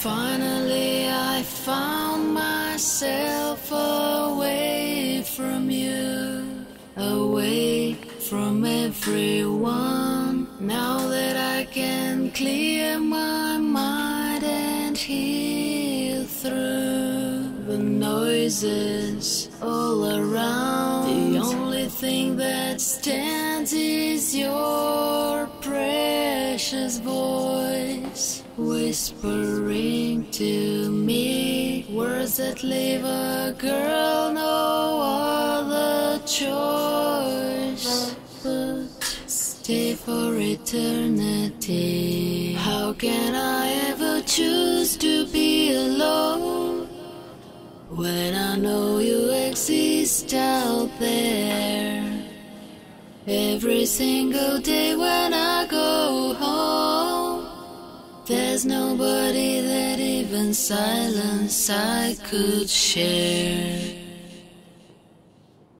Finally, I found myself away from you, away from everyone. Now that I can clear my mind and hear through the noises all around, the only thing that stands is your whispering to me words that leave a girl no other choice but stay for eternity. How can I ever choose to be alone when I know you exist out there? Every single day when I go home. There's nobody that even silence I could share.